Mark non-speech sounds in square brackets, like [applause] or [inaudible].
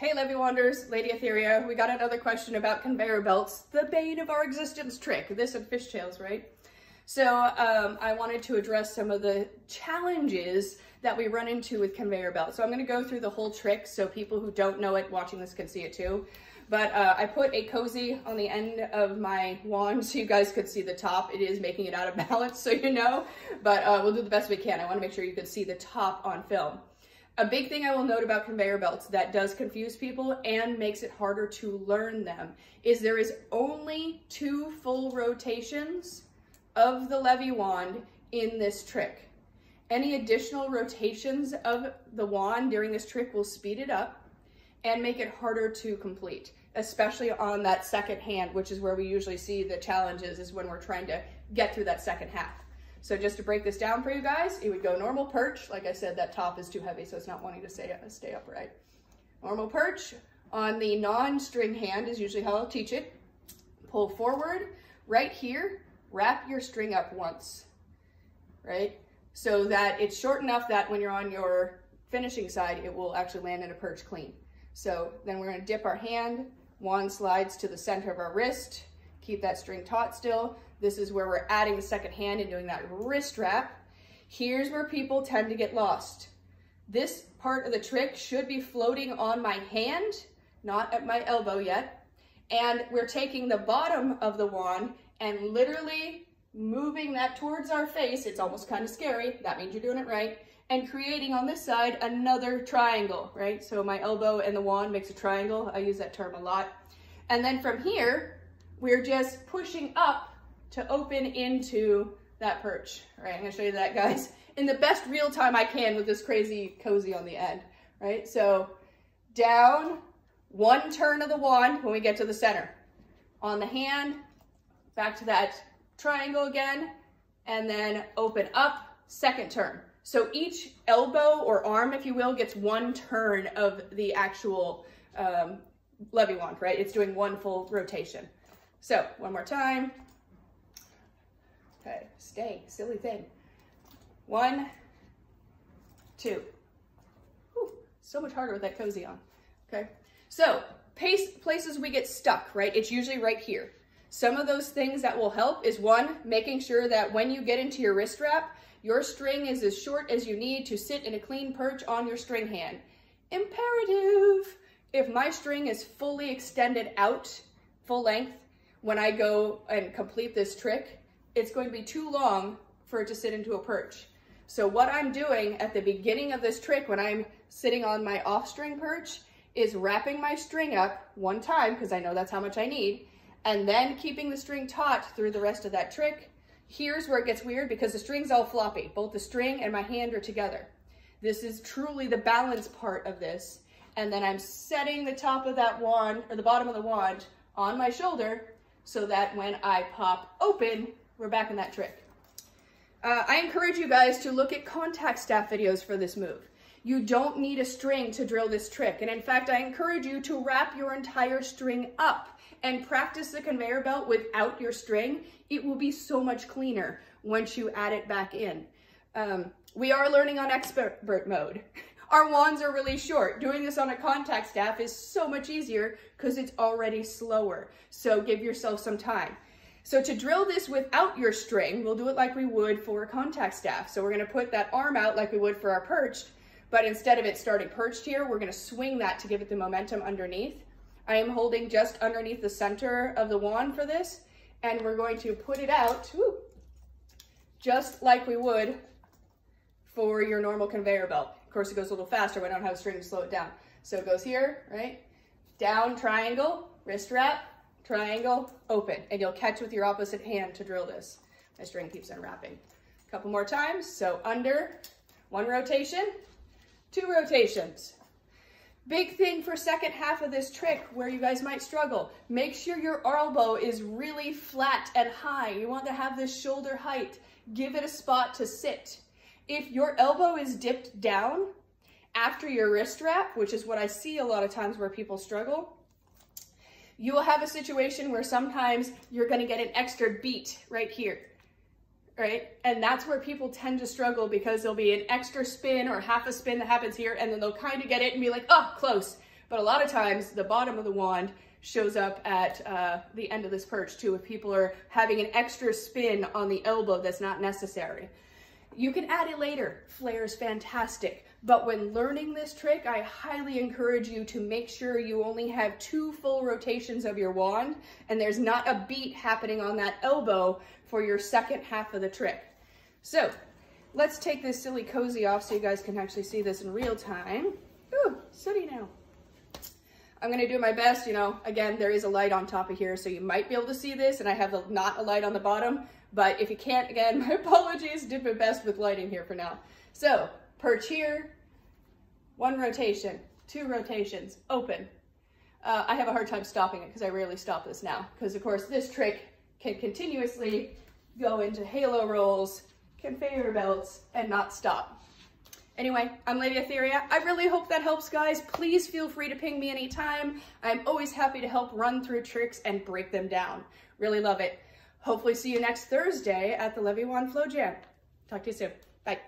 Hey Levi Wanders, Lady Aetheria, we got another question about conveyor belts, the bane of our existence trick, this and fishtails, right? So um, I wanted to address some of the challenges that we run into with conveyor belts. So I'm gonna go through the whole trick so people who don't know it watching this can see it too. But uh, I put a cozy on the end of my wand so you guys could see the top. It is making it out of [laughs] balance, so you know, but uh, we'll do the best we can. I wanna make sure you can see the top on film. A big thing I will note about conveyor belts that does confuse people and makes it harder to learn them is there is only two full rotations of the levi wand in this trick. Any additional rotations of the wand during this trick will speed it up and make it harder to complete, especially on that second hand, which is where we usually see the challenges is when we're trying to get through that second half. So just to break this down for you guys, it would go normal perch. Like I said, that top is too heavy, so it's not wanting to stay, stay upright. Normal perch on the non-string hand is usually how I'll teach it. Pull forward, right here, wrap your string up once, right? So that it's short enough that when you're on your finishing side, it will actually land in a perch clean. So then we're gonna dip our hand, wand slides to the center of our wrist, keep that string taut still. This is where we're adding the second hand and doing that wrist wrap. Here's where people tend to get lost. This part of the trick should be floating on my hand, not at my elbow yet. And we're taking the bottom of the wand and literally moving that towards our face. It's almost kind of scary. That means you're doing it right. And creating on this side another triangle, right? So my elbow and the wand makes a triangle. I use that term a lot. And then from here, we're just pushing up to open into that perch. All right, I'm gonna show you that, guys, in the best real time I can with this crazy cozy on the end, right? So down, one turn of the wand when we get to the center. On the hand, back to that triangle again, and then open up, second turn. So each elbow or arm, if you will, gets one turn of the actual um, levi wand, right? It's doing one full rotation. So one more time. Okay, stay, silly thing. One, two. Whew, so much harder with that cozy on, okay? So pace, places we get stuck, right? It's usually right here. Some of those things that will help is one, making sure that when you get into your wrist wrap, your string is as short as you need to sit in a clean perch on your string hand. Imperative. If my string is fully extended out, full length, when I go and complete this trick, it's going to be too long for it to sit into a perch. So what I'm doing at the beginning of this trick when I'm sitting on my off string perch is wrapping my string up one time, because I know that's how much I need, and then keeping the string taut through the rest of that trick. Here's where it gets weird because the string's all floppy. Both the string and my hand are together. This is truly the balance part of this. And then I'm setting the top of that wand, or the bottom of the wand, on my shoulder so that when I pop open, we're back in that trick. Uh, I encourage you guys to look at contact staff videos for this move. You don't need a string to drill this trick. And in fact, I encourage you to wrap your entire string up and practice the conveyor belt without your string. It will be so much cleaner once you add it back in. Um, we are learning on expert mode. [laughs] Our wands are really short. Doing this on a contact staff is so much easier because it's already slower. So give yourself some time. So to drill this without your string, we'll do it like we would for a contact staff. So we're gonna put that arm out like we would for our perched, but instead of it starting perched here, we're gonna swing that to give it the momentum underneath. I am holding just underneath the center of the wand for this, and we're going to put it out, just like we would for your normal conveyor belt. Of course, it goes a little faster I don't have a string to slow it down. So it goes here, right? Down, triangle, wrist wrap, triangle, open. And you'll catch with your opposite hand to drill this. My string keeps unwrapping. A couple more times. So under, one rotation, two rotations. Big thing for second half of this trick where you guys might struggle. Make sure your elbow is really flat and high. You want to have this shoulder height. Give it a spot to sit. If your elbow is dipped down after your wrist wrap, which is what I see a lot of times where people struggle, you will have a situation where sometimes you're gonna get an extra beat right here, right? And that's where people tend to struggle because there'll be an extra spin or half a spin that happens here and then they'll kind of get it and be like, oh, close. But a lot of times the bottom of the wand shows up at uh, the end of this perch too if people are having an extra spin on the elbow that's not necessary. You can add it later. Flare is fantastic. But when learning this trick, I highly encourage you to make sure you only have two full rotations of your wand and there's not a beat happening on that elbow for your second half of the trick. So let's take this silly cozy off so you guys can actually see this in real time. Ooh, sooty now. I'm gonna do my best, you know, again, there is a light on top of here, so you might be able to see this, and I have a, not a light on the bottom, but if you can't, again, [laughs] my apologies, did my best with lighting here for now. So, perch here, one rotation, two rotations, open. Uh, I have a hard time stopping it because I rarely stop this now, because of course this trick can continuously go into halo rolls, conveyor belts, and not stop. Anyway, I'm Lady Aetheria. I really hope that helps, guys. Please feel free to ping me anytime. I'm always happy to help run through tricks and break them down. Really love it. Hopefully see you next Thursday at the Levi Wand Flow Jam. Talk to you soon. Bye.